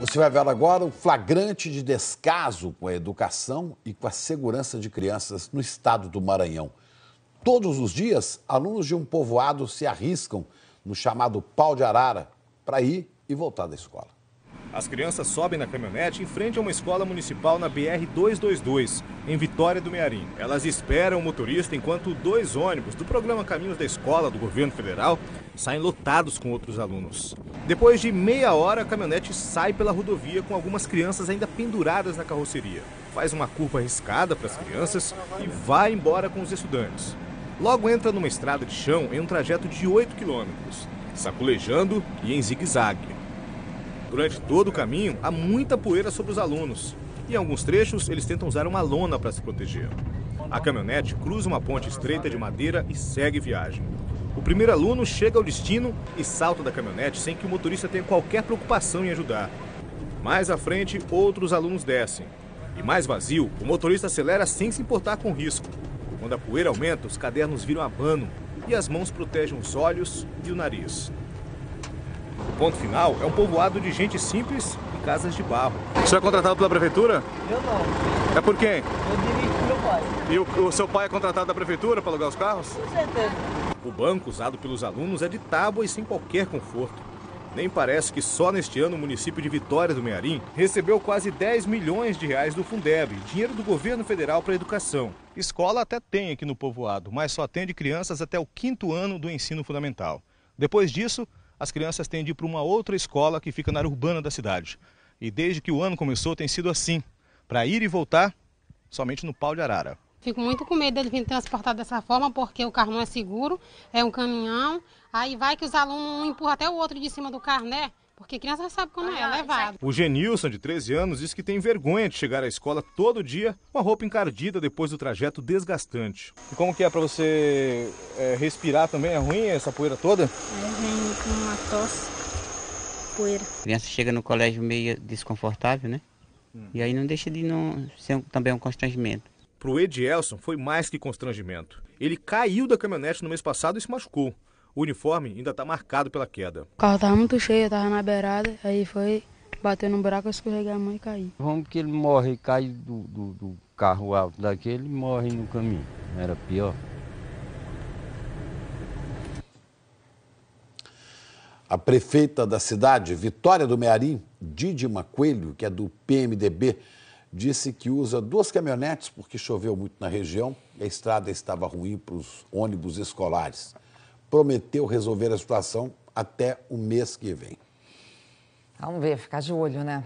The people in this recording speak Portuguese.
Você vai ver agora o flagrante de descaso com a educação e com a segurança de crianças no estado do Maranhão. Todos os dias, alunos de um povoado se arriscam no chamado pau de arara para ir e voltar da escola. As crianças sobem na caminhonete em frente a uma escola municipal na BR-222, em Vitória do Mearim. Elas esperam o motorista enquanto dois ônibus do programa Caminhos da Escola do governo federal saem lotados com outros alunos. Depois de meia hora, a caminhonete sai pela rodovia com algumas crianças ainda penduradas na carroceria. Faz uma curva arriscada para as crianças e vai embora com os estudantes. Logo entra numa estrada de chão em um trajeto de 8 quilômetros, saculejando e em zigue-zague. Durante todo o caminho, há muita poeira sobre os alunos. E em alguns trechos, eles tentam usar uma lona para se proteger. A caminhonete cruza uma ponte estreita de madeira e segue viagem. O primeiro aluno chega ao destino e salta da caminhonete sem que o motorista tenha qualquer preocupação em ajudar. Mais à frente, outros alunos descem. E mais vazio, o motorista acelera sem se importar com o risco. Quando a poeira aumenta, os cadernos viram abano e as mãos protegem os olhos e o nariz. O ponto final é um povoado de gente simples e casas de barro. O senhor é contratado pela prefeitura? Eu não. É por quem? Eu dirijo pro meu pai. E o, o seu pai é contratado da prefeitura para alugar os carros? Com certeza. O banco usado pelos alunos é de tábua e sem qualquer conforto. Nem parece que só neste ano o município de Vitória do Mearim recebeu quase 10 milhões de reais do Fundeb, dinheiro do governo federal para a educação. Escola até tem aqui no povoado, mas só atende crianças até o quinto ano do ensino fundamental. Depois disso, as crianças têm de ir para uma outra escola que fica na área urbana da cidade. E desde que o ano começou tem sido assim, para ir e voltar somente no pau de arara. Fico muito com medo dele vir transportado dessa forma, porque o carro não é seguro, é um caminhão. Aí vai que os alunos um empurram até o outro de cima do carro, né? Porque criança sabe como é, é levado. O Genilson, de 13 anos, diz que tem vergonha de chegar à escola todo dia com a roupa encardida depois do trajeto desgastante. E como que é para você é, respirar também? É ruim essa poeira toda? É, vem com uma tosse, poeira. A criança chega no colégio meio desconfortável, né? Hum. E aí não deixa de não ser um, também um constrangimento. Para o Edielson foi mais que constrangimento. Ele caiu da caminhonete no mês passado e se machucou. O uniforme ainda está marcado pela queda. O carro estava muito cheio, estava na beirada, aí foi bater no buraco, escorregar a mão e cair. Vamos que ele morre, cai do, do, do carro alto daquele e morre no caminho. Era pior. A prefeita da cidade, Vitória do Mearim, Didima Coelho, que é do PMDB, disse que usa duas caminhonetes porque choveu muito na região e a estrada estava ruim para os ônibus escolares prometeu resolver a situação até o mês que vem. Vamos ver, ficar de olho, né?